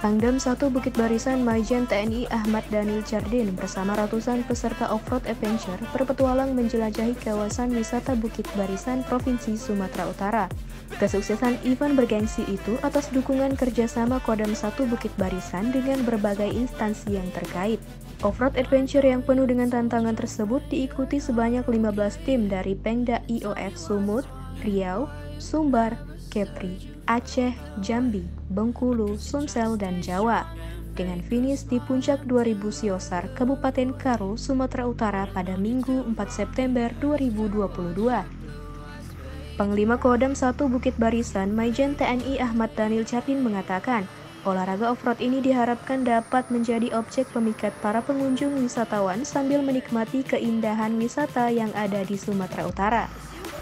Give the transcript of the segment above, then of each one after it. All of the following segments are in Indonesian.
Pangdam 1 Bukit Barisan Majen TNI Ahmad Daniel Jardin bersama ratusan peserta off-road adventure berpetualang menjelajahi kawasan wisata Bukit Barisan Provinsi Sumatera Utara. Kesuksesan event bergengsi itu atas dukungan kerjasama Kodam 1 Bukit Barisan dengan berbagai instansi yang terkait. Off-road adventure yang penuh dengan tantangan tersebut diikuti sebanyak 15 tim dari Pengda IOF Sumut, Riau, Sumbar, Kepri, Aceh, Jambi, Bengkulu, Sumsel, dan Jawa. Dengan finish di puncak 2000 Siosar, Kabupaten Karo, Sumatera Utara pada Minggu 4 September 2022. Panglima Kodam 1 Bukit Barisan, Maijen TNI Ahmad Daniel Chardin mengatakan, olahraga off-road ini diharapkan dapat menjadi objek pemikat para pengunjung wisatawan sambil menikmati keindahan wisata yang ada di Sumatera Utara.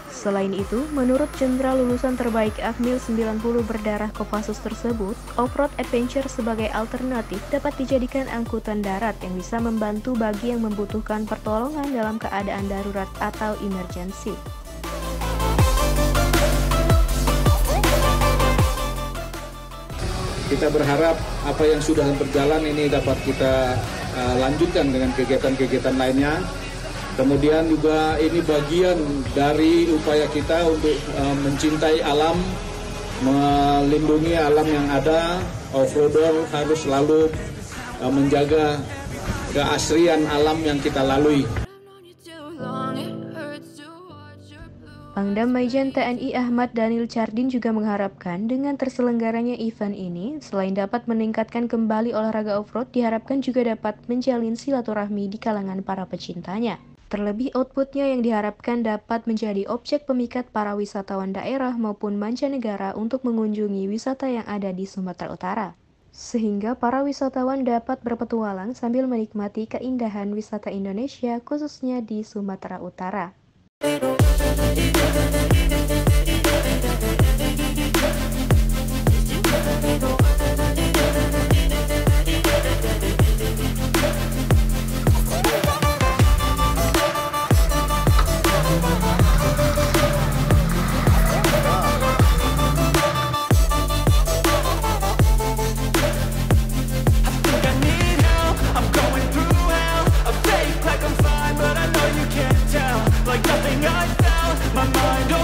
Selain itu, menurut jenderal lulusan terbaik Akmil 90 berdarah Kopassus tersebut, off-road adventure sebagai alternatif dapat dijadikan angkutan darat yang bisa membantu bagi yang membutuhkan pertolongan dalam keadaan darurat atau emergency. Kita berharap apa yang sudah berjalan ini dapat kita uh, lanjutkan dengan kegiatan-kegiatan lainnya Kemudian juga ini bagian dari upaya kita untuk uh, mencintai alam, melindungi alam yang ada. Off-roader harus selalu uh, menjaga keasrian alam yang kita lalui. Pangdam Maijen TNI Ahmad Daniel Chardin juga mengharapkan dengan terselenggaranya event ini, selain dapat meningkatkan kembali olahraga off-road, diharapkan juga dapat menjalin silaturahmi di kalangan para pecintanya. Terlebih outputnya yang diharapkan dapat menjadi objek pemikat para wisatawan daerah maupun mancanegara untuk mengunjungi wisata yang ada di Sumatera Utara. Sehingga para wisatawan dapat berpetualang sambil menikmati keindahan wisata Indonesia khususnya di Sumatera Utara. like nothing I found. My mind.